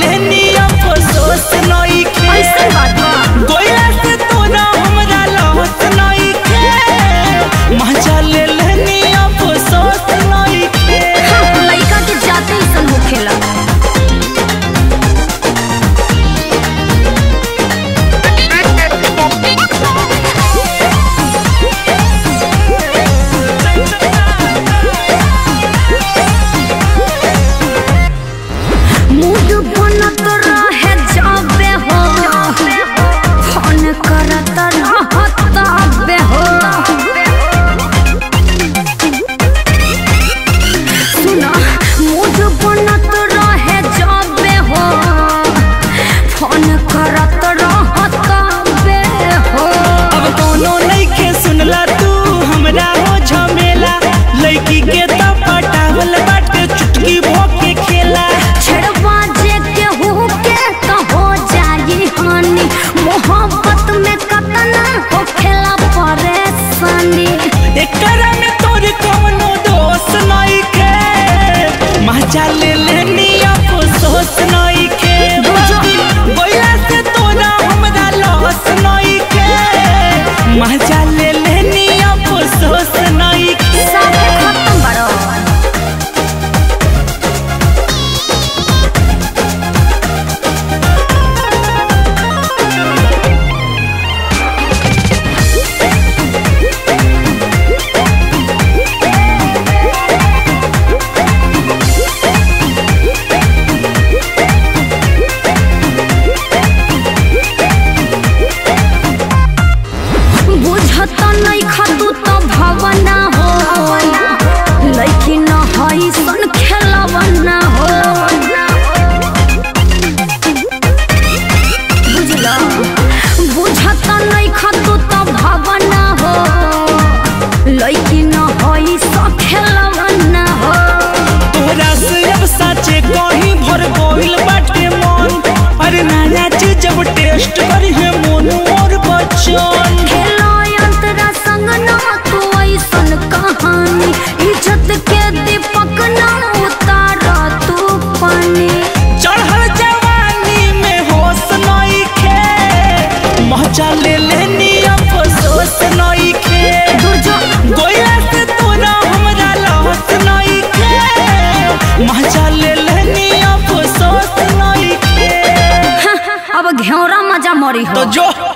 लेनी अफसोस नहीं मज़ा ले लड़की न होई सखेलवन न हो। तोरा से अब साचे कहीं भर गोइल बाटे Marijo. Yo.